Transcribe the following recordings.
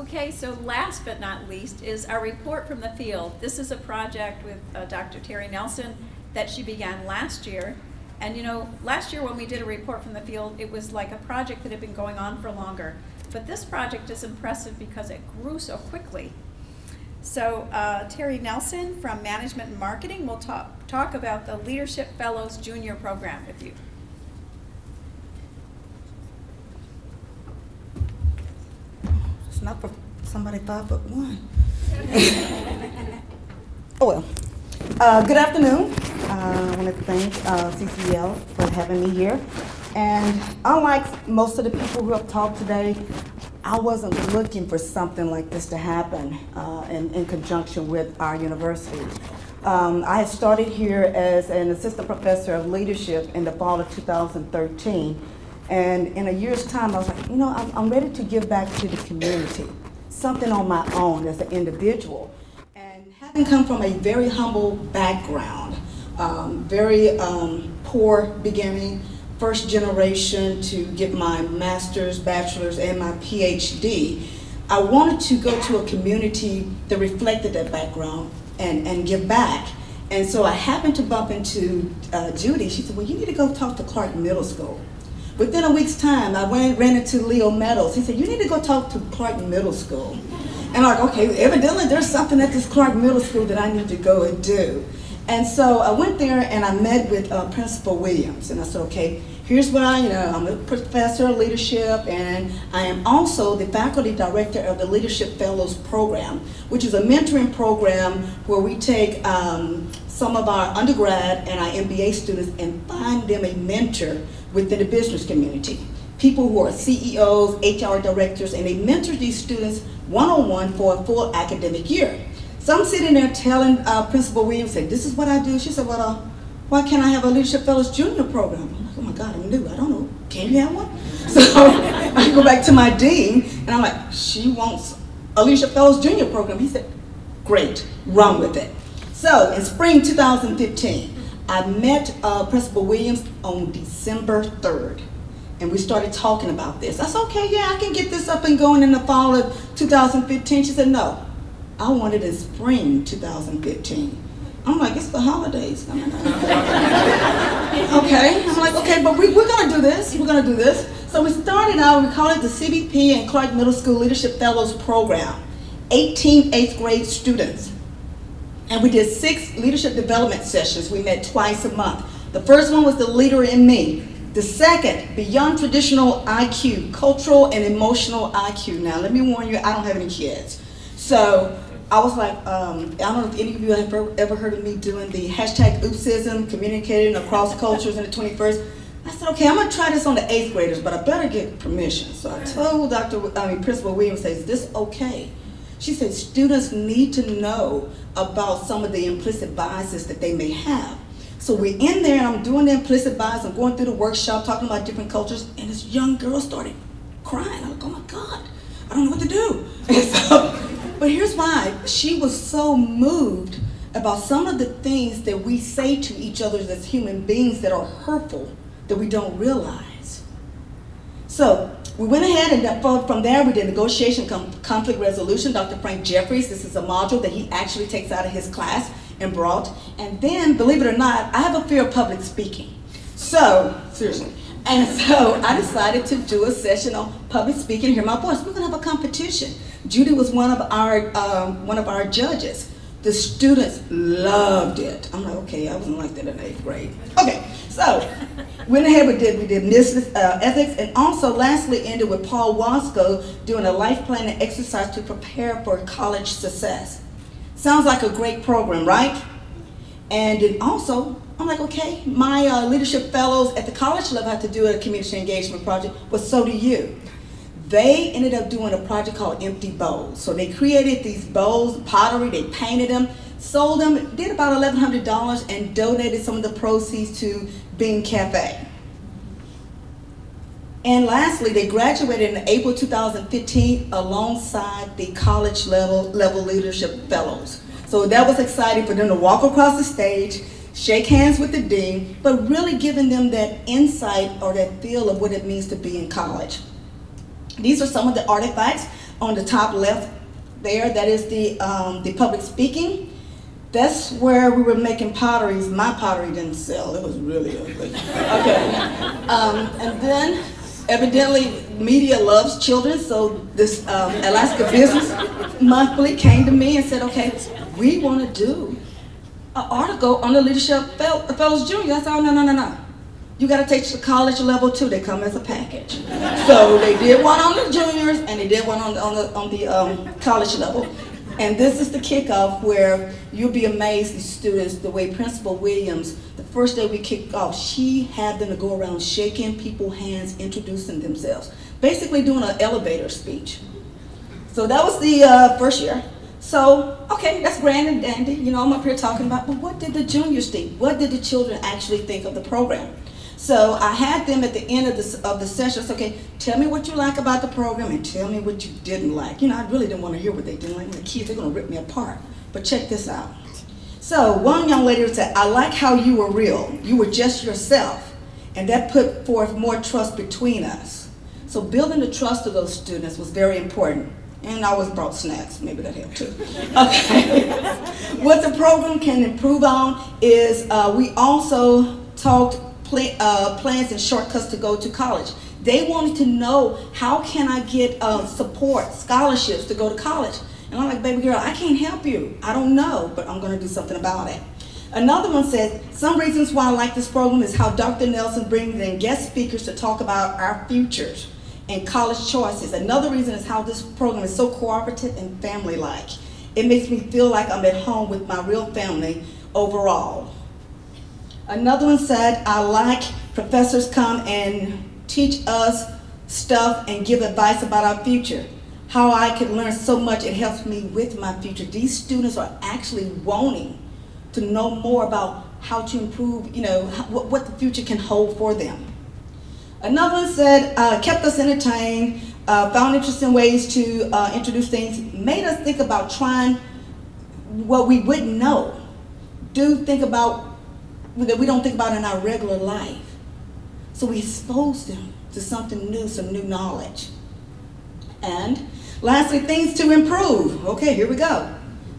Okay, so last but not least is our report from the field. This is a project with uh, Dr. Terry Nelson that she began last year. And you know, last year when we did a report from the field, it was like a project that had been going on for longer. But this project is impressive because it grew so quickly. So uh, Terry Nelson from Management and Marketing will talk, talk about the Leadership Fellows Junior Program with you. Not for somebody five foot one. oh well. Uh, good afternoon. Uh, I want to thank uh, CCEL for having me here. And unlike most of the people who have talked today, I wasn't looking for something like this to happen uh, in, in conjunction with our university. Um, I had started here as an assistant professor of leadership in the fall of 2013. And in a year's time, I was like, you know, I'm, I'm ready to give back to the community, something on my own as an individual. And having come from a very humble background, um, very um, poor beginning, first generation to get my master's, bachelor's, and my PhD, I wanted to go to a community that reflected that background and, and give back. And so I happened to bump into uh, Judy. She said, well, you need to go talk to Clark Middle School. Within a week's time, I went, ran into Leo Meadows. He said, you need to go talk to Clark Middle School. And I'm like, okay, evidently there's something at this Clark Middle School that I need to go and do. And so I went there and I met with uh, Principal Williams. And I said, okay, here's what I, you know, I'm a professor of leadership and I am also the faculty director of the Leadership Fellows Program, which is a mentoring program where we take um, some of our undergrad and our MBA students and find them a mentor within the business community. People who are CEOs, HR directors, and they mentor these students one-on-one for a full academic year. So I'm sitting there telling uh, Principal Williams, say, this is what I do. She said, well, uh, why can't I have a Leadership Fellows Junior program? I'm like, oh my God, I'm new. I don't know. Can you have one? So I go back to my dean, and I'm like, she wants a Leadership Fellows Junior program. He said, great, run with it. So in spring 2015, I met uh, Principal Williams on December 3rd, and we started talking about this. I said, okay, yeah, I can get this up and going in the fall of 2015. She said, no, I want it in spring 2015. I'm like, it's the holidays. coming up. okay. I'm like, okay, but we, we're going to do this. We're going to do this. So we started out, we call it the CBP and Clark Middle School Leadership Fellows Program. 18 eighth grade students and we did six leadership development sessions. We met twice a month. The first one was the leader in me. The second, beyond traditional IQ, cultural and emotional IQ. Now, let me warn you, I don't have any kids. So I was like, um, I don't know if any of you have ever heard of me doing the hashtag oopsism, communicating across cultures in the 21st. I said, okay, I'm gonna try this on the eighth graders, but I better get permission. So I told Dr. I mean, Principal Williams, says, is this okay? She said students need to know about some of the implicit biases that they may have. So we're in there and I'm doing the implicit bias, I'm going through the workshop talking about different cultures, and this young girl started crying. I'm like, oh my God, I don't know what to do. So, but here's why. She was so moved about some of the things that we say to each other as human beings that are hurtful that we don't realize. So we went ahead and from there we did negotiation conflict resolution. Dr. Frank Jeffries, this is a module that he actually takes out of his class and brought. And then, believe it or not, I have a fear of public speaking. So, seriously. And so I decided to do a session on public speaking, hear my voice. We're gonna have a competition. Judy was one of our, um, one of our judges. The students loved it. I'm like, okay, I wasn't like that in eighth grade. Okay, so went ahead, we did, we did business uh, ethics, and also lastly ended with Paul Wasco doing a life planning exercise to prepare for college success. Sounds like a great program, right? And then also, I'm like, okay, my uh, leadership fellows at the college level had to do a community engagement project, but so do you. They ended up doing a project called Empty Bowls. So they created these bowls, pottery, they painted them, sold them, did about $1,100 and donated some of the proceeds to Bean Cafe. And lastly, they graduated in April 2015 alongside the college level, level leadership fellows. So that was exciting for them to walk across the stage, shake hands with the dean, but really giving them that insight or that feel of what it means to be in college. These are some of the artifacts on the top left there, that is the, um, the public speaking. That's where we were making potteries. My pottery didn't sell. It was really ugly. Okay. Um, and then, evidently, media loves children, so this um, Alaska Business Monthly came to me and said, okay, we want to do an article on the leadership fel- fellows junior. I said, oh, no, no, no, no. You got to take the college level too. They come as a package. So they did one on the juniors and they did one on the, on the, on the um, college level. And this is the kickoff where you'll be amazed, the students, the way Principal Williams, the first day we kicked off, she had them to go around shaking people's hands, introducing themselves, basically doing an elevator speech. So that was the uh, first year. So, okay, that's grand and dandy. You know, I'm up here talking about, but what did the juniors think? What did the children actually think of the program? So I had them at the end of the, of the session, say, okay, tell me what you like about the program and tell me what you didn't like. You know, I really didn't want to hear what they didn't like. The kids, they're going to rip me apart. But check this out. So one young lady said, I like how you were real. You were just yourself. And that put forth more trust between us. So building the trust of those students was very important. And I always brought snacks. Maybe that helped too. Okay. what the program can improve on is uh, we also talked uh, plans and shortcuts to go to college. They wanted to know how can I get uh, support, scholarships to go to college. And I'm like, baby girl, I can't help you. I don't know, but I'm going to do something about it. Another one says, some reasons why I like this program is how Dr. Nelson brings in guest speakers to talk about our futures and college choices. Another reason is how this program is so cooperative and family-like. It makes me feel like I'm at home with my real family overall. Another one said, I like professors come and teach us stuff and give advice about our future. How I can learn so much, it helps me with my future. These students are actually wanting to know more about how to improve, you know, what, what the future can hold for them. Another one said, uh, kept us entertained, uh, found interesting ways to uh, introduce things, made us think about trying what we wouldn't know. Do think about that we don't think about in our regular life. So we expose them to something new, some new knowledge. And lastly, things to improve. Okay, here we go.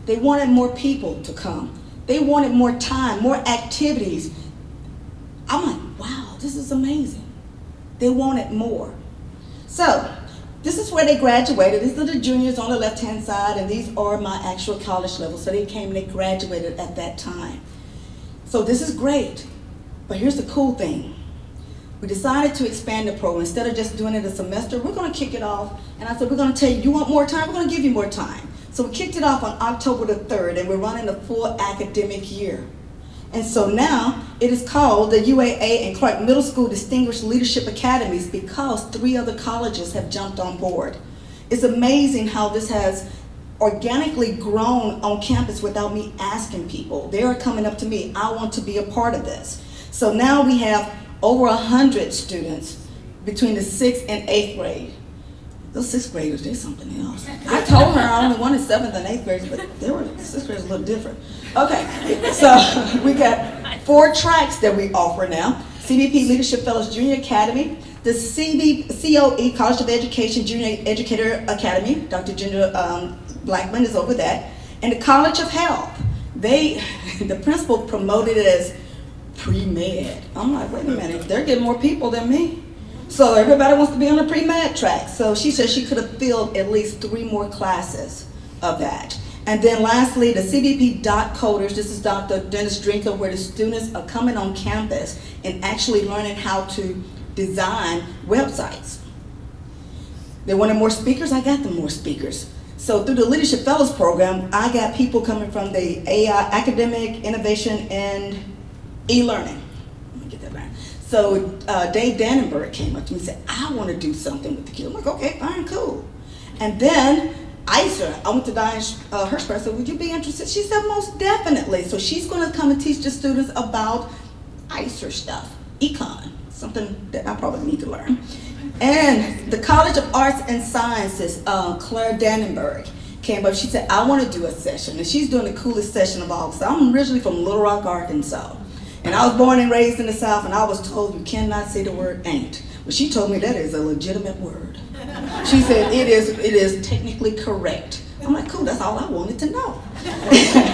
They wanted more people to come. They wanted more time, more activities. I'm like, wow, this is amazing. They wanted more. So, this is where they graduated. These are the juniors on the left hand side, and these are my actual college level. So they came and they graduated at that time. So this is great. But here's the cool thing. We decided to expand the program. Instead of just doing it a semester, we're going to kick it off. And I said, we're going to tell you, you want more time? We're going to give you more time. So we kicked it off on October the 3rd, and we're running a full academic year. And so now it is called the UAA and Clark Middle School Distinguished Leadership Academies because three other colleges have jumped on board. It's amazing how this has organically grown on campus without me asking people. They are coming up to me, I want to be a part of this. So now we have over 100 students between the sixth and eighth grade. Those sixth graders, they're something else. I told her I only wanted seventh and eighth graders, but they were sixth graders a little different. Okay, so we got four tracks that we offer now. CBP Leadership Fellows Junior Academy, the CB, COE College of Education Junior Educator Academy, Dr. Ginger um, Blackman is over that, and the College of Health. They, the principal promoted it as pre-med. I'm like, wait a minute, they're getting more people than me. So everybody wants to be on the pre-med track. So she said she could have filled at least three more classes of that. And then lastly, the CBP dot coders. This is Dr. Dennis Drinka, where the students are coming on campus and actually learning how to design websites. They wanted more speakers, I got them more speakers. So through the Leadership Fellows Program, I got people coming from the AI, academic, innovation, and e-learning. Let me get that right. So uh, Dave Dannenberg came up to me and said, I want to do something with the kids. I'm like, okay, fine, cool. And then ISER, I went to Diane uh, Hirshberg, I said, would you be interested? She said, most definitely. So she's going to come and teach the students about ISER stuff, econ, something that I probably need to learn. And the College of Arts and Sciences, um, Claire Dannenberg, came up. She said, I want to do a session. And she's doing the coolest session of all. So I'm originally from Little Rock, Arkansas. And I was born and raised in the South, and I was told you cannot say the word ain't. But she told me that is a legitimate word. She said, it is, it is technically correct. I'm like, cool, that's all I wanted to know.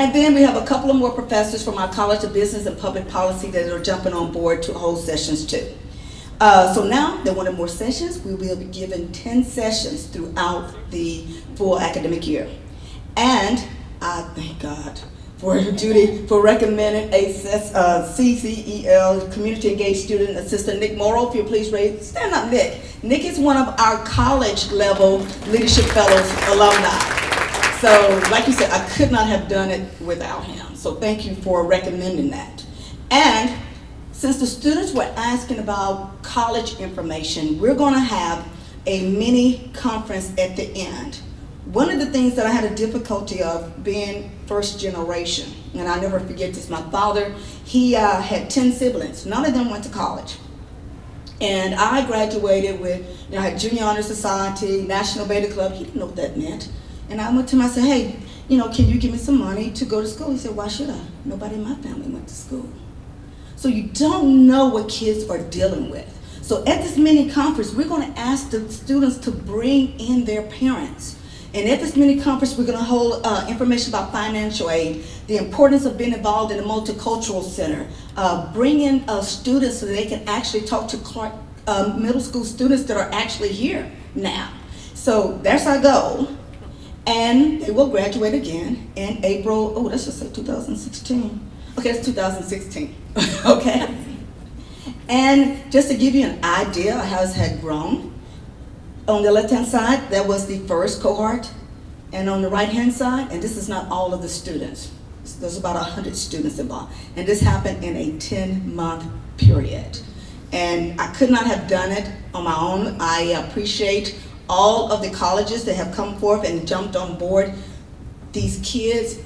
and then we have a couple of more professors from our College of Business and Public Policy that are jumping on board to hold sessions too. Uh, so now they wanted more sessions. We will be given 10 sessions throughout the full academic year. And I thank God for Judy for recommending a uh, CCEL Community Engaged Student Assistant Nick Morrow. If you please raise, stand up, Nick. Nick is one of our college level Leadership Fellows alumni. So, like you said, I could not have done it without him. So, thank you for recommending that. And since the students were asking about college information, we're going to have a mini conference at the end. One of the things that I had a difficulty of being first generation, and I never forget this, my father, he uh, had 10 siblings. None of them went to college. And I graduated with, you know, I had Junior Honor Society, National Beta Club. He didn't know what that meant. And I went to him, I said, hey, you know, can you give me some money to go to school? He said, why should I? Nobody in my family went to school. So you don't know what kids are dealing with. So at this mini conference, we're going to ask the students to bring in their parents. And at this mini conference, we're going to hold uh, information about financial aid, the importance of being involved in a multicultural center, uh, bring in uh, students so they can actually talk to Clark uh, middle school students that are actually here now. So that's our goal. And they will graduate again in April, oh, let's just say 2016. Okay, it's 2016. okay? And just to give you an idea of how it had grown, on the left hand side, that was the first cohort. And on the right hand side, and this is not all of the students, there's about 100 students involved. And this happened in a 10 month period. And I could not have done it on my own. I appreciate all of the colleges that have come forth and jumped on board. These kids,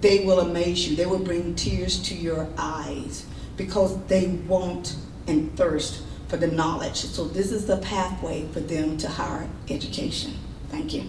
they will amaze you. They will bring tears to your eyes because they want and thirst for the knowledge. So this is the pathway for them to higher education. Thank you.